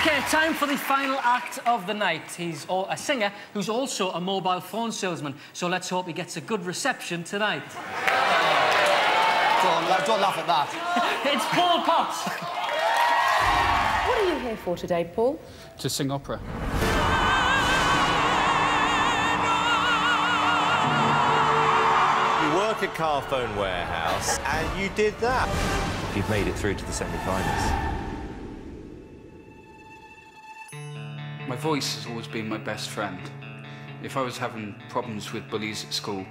OK, time for the final act of the night. He's a singer who's also a mobile phone salesman, so let's hope he gets a good reception tonight. Don't, don't laugh at that. it's Paul Potts. What are you here for today, Paul? To sing opera. You work at Carphone Warehouse, and you did that. You've made it through to the semi-finals. My voice has always been my best friend. If I was having problems with bullies at school,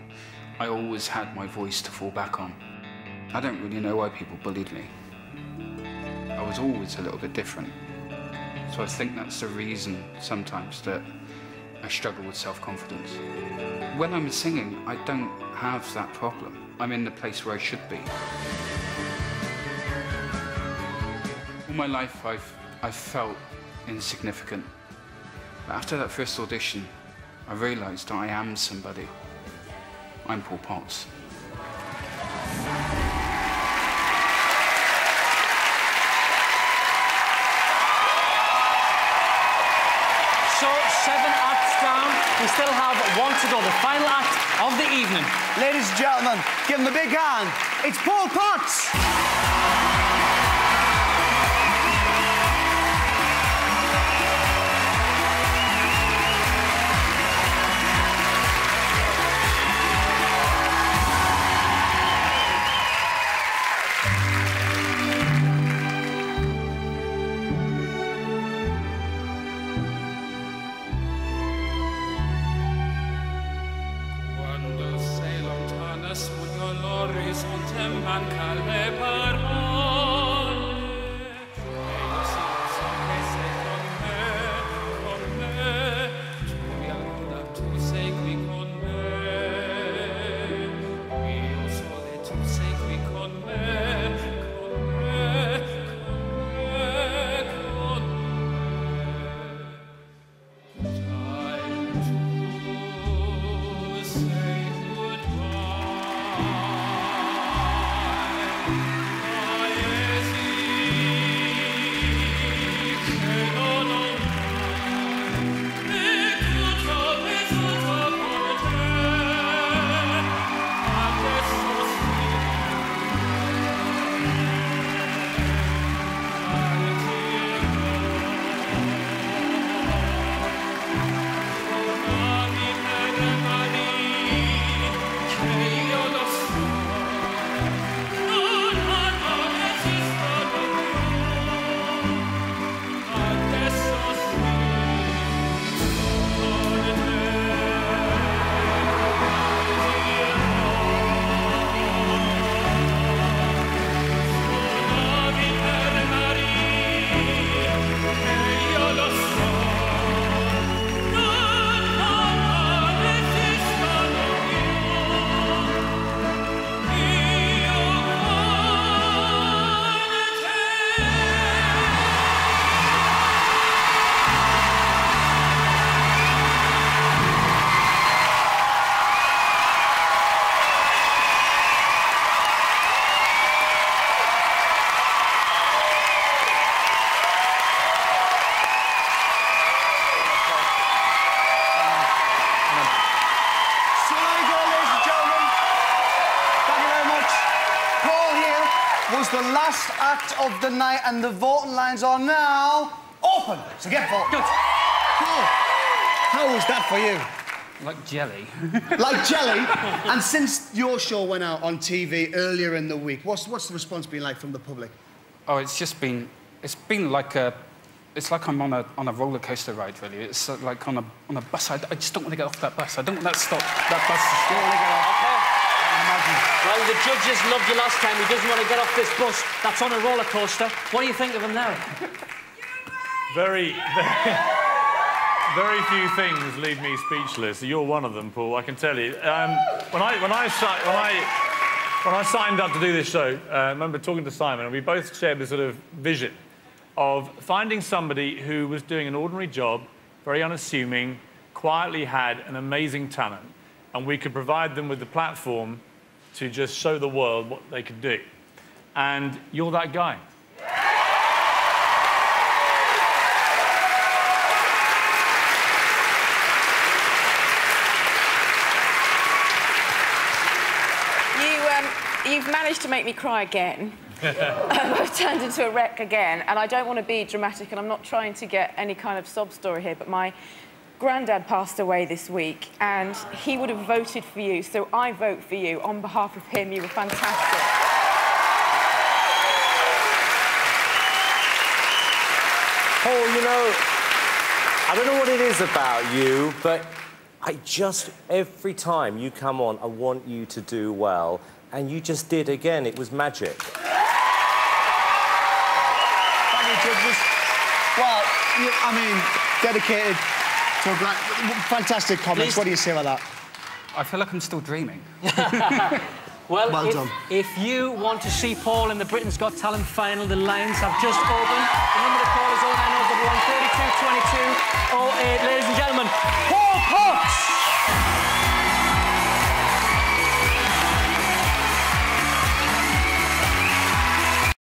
I always had my voice to fall back on. I don't really know why people bullied me. I was always a little bit different. So I think that's the reason sometimes that I struggle with self-confidence. When I'm singing, I don't have that problem. I'm in the place where I should be. All my life, I've, I've felt insignificant. But after that first audition, I realised that I am somebody. I'm Paul Potts. So, seven acts down. We still have one to go, the final act of the evening. Ladies and gentlemen, give him a big hand. It's Paul Potts. All'orizzonte was the last act of the night, and the voting lines are now open. So get voting. Good. How was that for you? Like jelly. Like jelly. and since your show went out on TV earlier in the week, what's, what's the response been like from the public? Oh, it's just been, it's been like a, it's like I'm on a, on a roller coaster ride, really. It's like on a, on a bus. I, I just don't want to get off that bus. I don't want that to stop. That bus to stop. Well, the judges loved you last time. He doesn't want to get off this bus. That's on a roller coaster. What do you think of him now? Very, very, very few things leave me speechless. You're one of them, Paul. I can tell you. Um, when I when I when I when I signed up to do this show, uh, I remember talking to Simon, and we both shared this sort of vision of finding somebody who was doing an ordinary job, very unassuming, quietly had an amazing talent, and we could provide them with the platform to just show the world what they can do. And you're that guy. Um, you've managed to make me cry again. I've turned into a wreck again, and I don't want to be dramatic, and I'm not trying to get any kind of sob story here, but my granddad passed away this week, and he would have voted for you, so I vote for you on behalf of him. You were fantastic. Paul, you know, I don't know what it is about you, but I just, every time you come on, I want you to do well. And you just did again. It was magic. Thank you, judges. Well, you, I mean, dedicated to a black... Fantastic comments. Please. What do you say about that? I feel like I'm still dreaming. Well, Well if, done. if you want to see Paul in the Britain's Got Talent final, the lines have just opened. The number of to call is 0901 32 22 08. Ladies and gentlemen, Paul Potts!